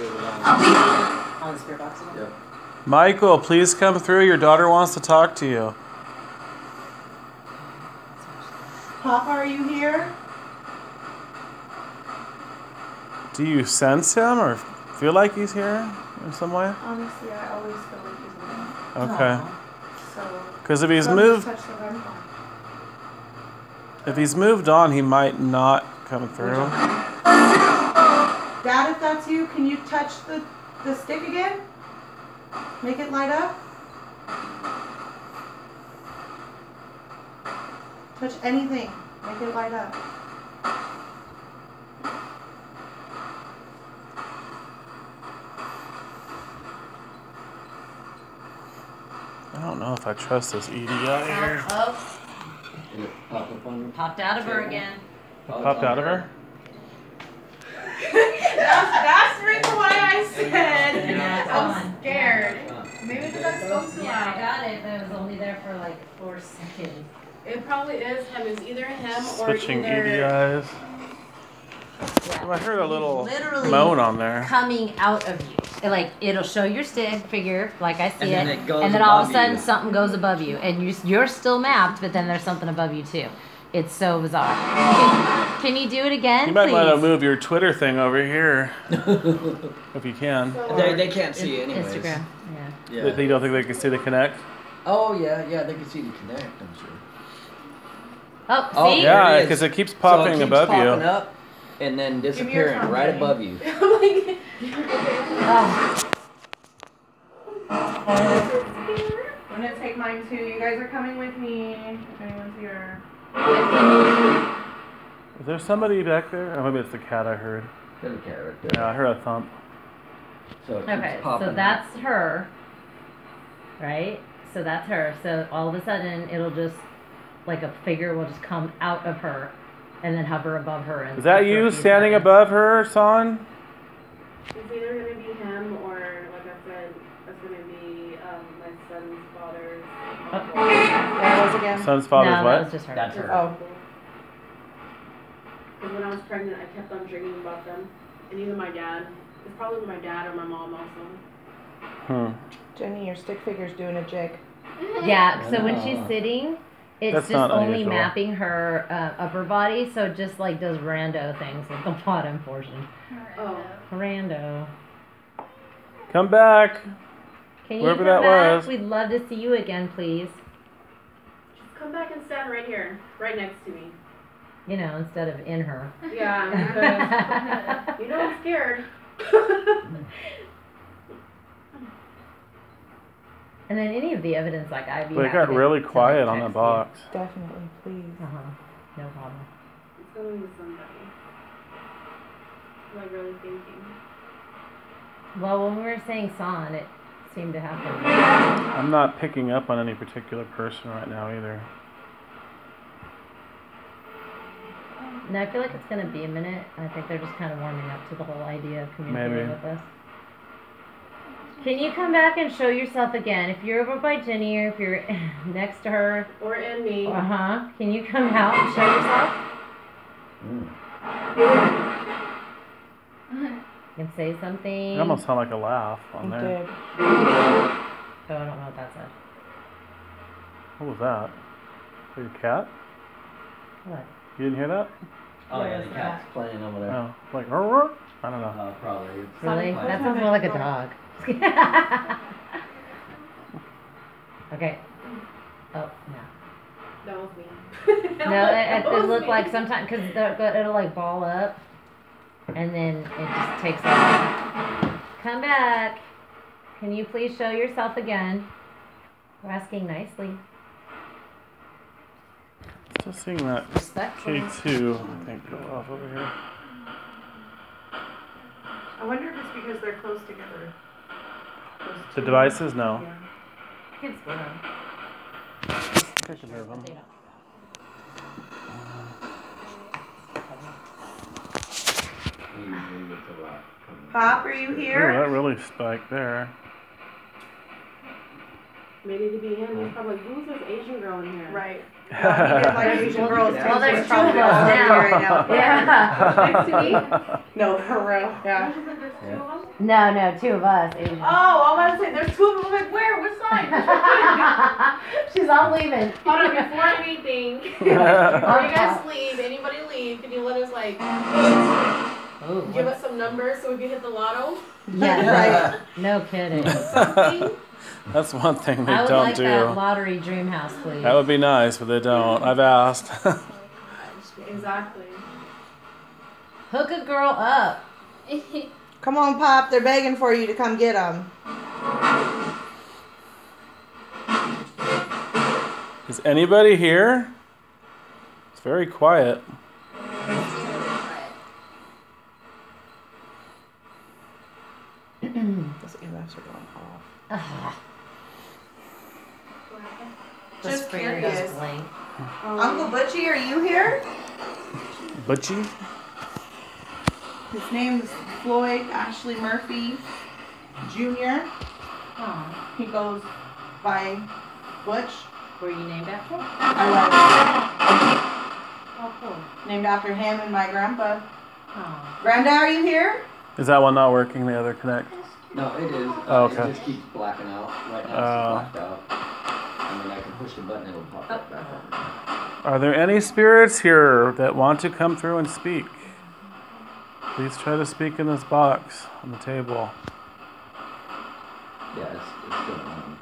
On the spirit box again? Yep. Michael, please come through. Your daughter wants to talk to you. Papa, are you here? Do you sense him or feel like he's here in some way? Honestly, I always feel like he's. Okay. So. Because if he's so moved, touch the red one. if he's moved on, he might not come through. Dad, if that's you, can you touch the, the stick again? Make it light up? Touch anything. Make it light up. I don't know if I trust this EDI here. Oh, And it popped up on popped out of her again. oh, Popped out of her? That's, that's the reason why I said yeah, I'm scared. Huh. Maybe because I spoke too Yeah, I got it, but it was only there for like four seconds. It probably is him. It's either him or Switching either. EDIs. Yeah. I heard a little Literally moan on there. coming out of you. It, like it'll show your stick figure, like I see And it, then it goes and then all of a sudden you. something goes above you, and you you're still mapped, but then there's something above you too. It's so bizarre. Can, can you do it again, You might please? want to move your Twitter thing over here if you can. So, They, they can't see it anyways. Instagram. Yeah. Yeah. You don't think they can see the Kinect? Oh yeah, yeah. They can see the Kinect. I'm sure. Oh, Oh, see? There Yeah, because it keeps so popping it keeps above popping you. up and then disappearing right above you. I'm like, Oh, I'm gonna take mine too. You guys are coming with me. If anyone's here. Is there somebody back there? Oh, maybe it's the cat I heard. There's a cat right Yeah. I heard a thump. So okay. popping So up. that's her, right? So that's her. So all of a sudden, it'll just like a figure will just come out of her, and then hover above her. And Is that you standing seconds. above her, son? it's either gonna be him or, like I said, it's gonna be um, my son's father's. That was again. Son's father's no, what? that was just her. That's her. Oh. Because when I was pregnant, I kept on dreaming about them, and even my dad. It's probably my dad or my mom also. Hmm. Jenny, your stick figure's doing a jig. Yeah, so when she's sitting, it's That's just only unusual. mapping her uh, upper body, so it just like does rando things with the bottom portion. Oh. Rando. Come back. Can you Wherever come that back? was. We'd love to see you again, please. Just come back and stand right here, right next to me. You know, instead of in her. Yeah, because you know I'm scared. And then any of the evidence, like I'd be. But it got really quiet on the text you. box. Definitely, please. Uh-huh. No problem. It's gonna be somebody. Like really thinking. Well, when we were saying son, it seemed to happen. I'm not picking up on any particular person right now either. No, I feel like it's gonna be a minute. I think they're just kind of warming up to the whole idea of communicating Maybe. with us. Can you come back and show yourself again? If you're over by Jenny or if you're next to her, Or in me. uh huh. Can you come out and show yourself? Mm. And say something. It almost sounded like a laugh on You there. did. Oh, I don't know what that said. What was that? Was it a cat? What? You didn't hear that? Oh yeah, is the cat's playing over there. No. Like, "Rrr, rrr." I don't know. Uh, probably. It's Really? fine. That sounds more like a dog. okay. Oh no. That was me. No, it, it, it looked me. like sometimes because it'll like ball up, and then it just takes off. Come back. Can you please show yourself again? We're asking nicely. Still seeing that Respectfully. K2, I think, go off over here. I wonder if it's because they're close together. Those The two. devices? No. Yeah. Kids go around. Take care of them. They don't. He usually gets a lot coming. Pop, are you Ooh, here? that really spiked there. Maybe to be him, he's probably who's this Asian girl in here? Right. Yeah, he didn't like Asian girls. Well, there's He's two of probably us on now. right now. Yeah. Next to me? No, for real. Yeah. There's two of them? No, no, two of us. Asian. Oh, I was about to say, there's two of them. Like, where? Which side? She's all leaving. Hold on, before anything, before you guys leave, anybody leave, can you let us like Ooh, give us some numbers so we can hit the lotto? yeah, Right. no kidding. That's one thing they I would don't like do. that lottery dream house, please. That would be nice, but they don't. I've asked. exactly. Hook a girl up. Come on, Pop. They're begging for you to come get them. Is anybody here? It's very quiet. Those EMFs are going off. Ugh, the Just screen curious. goes blank. Oh. Uncle Butchie, are you here? Butchie? His name's Floyd Ashley Murphy Jr. Aw, oh. He goes by Butch. were you named after? I Oh, cool. named after him and my grandpa. Oh. Aw. Granda, are you here? Is that one not working? The other Kinect? No, it is. Oh, okay. It just keeps blacking out. Right now Oh. it's blacked out. I mean, I can push the button, it'll pop right back on. Are there any spirits here that want to come through and speak? Please try to speak in this box on the table. Yeah, it's, it's still on.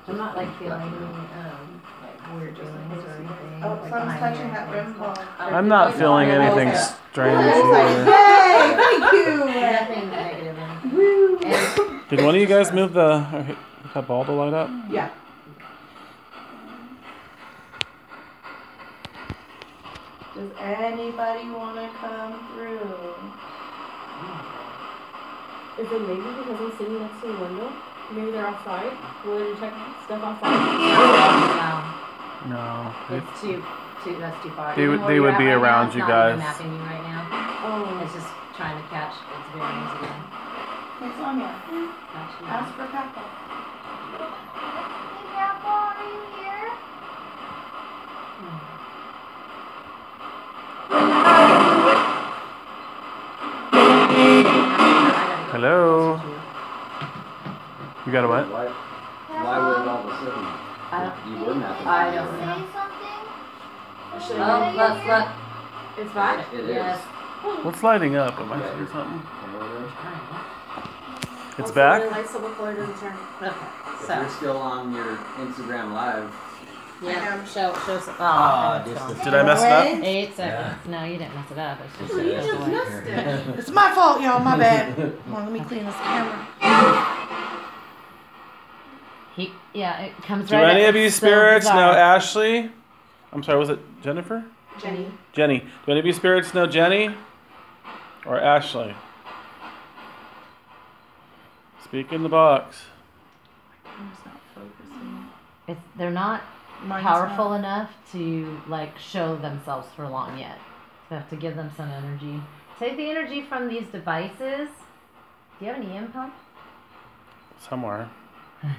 It's I'm not like feeling blacking out. um like weird feelings or anything. Oh, like someone's behind touching that REM ball. I'm not feeling anything strange It's like, either. yay! Thank you. Nothing negative. in- Woo. And Did one of you guys move the that ball to light up? Yeah. Does anybody want to come through? Is it maybe because I'm sitting next to the window? Maybe they're outside. Will they check stuff outside? no, No. They- it's too, too. That's too far. They would- they would be right around it's you not guys. Even mapping you right now. Oh. It's just trying to catch its bearings again. Hey, Sonia, Catch you. ask for Papa. Hello. You got a what? Why, why would it all of a sudden? I don't- You were napping. I don't know. Should Oh, look, look. It's back? It is. Yes. What's lighting up? Am I seeing something? Come over there. It's Also, back? The lights up before it doesn't turn. Okay. If So, you're still on your Instagram live, yeah. Show, show. some- Ah, Oh, it's just gone. the- Did I mess it up? Eight seconds. No, you didn't mess it up. It's just You just away. missed it. It's my fault, y'all. My bad. Come on, let me clean this camera. He, yeah, it comes Do right. Do any of you It's so spirits know. Ashley? I'm sorry, was it Jennifer? Jenny. Jenny. Do any of you spirits know Jenny? Or Ashley? Speak in the box. It's not focusing. It's, they're not Mine's powerful not. enough to like show themselves for long yet. So I have to give them some energy. Take the energy from these devices. Do you have an EM pump? Somewhere.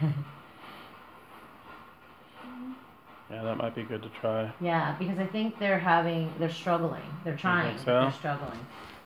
Yeah, that might be good to try. Yeah, because I think they're having, they're struggling. They're trying, think but they're struggling.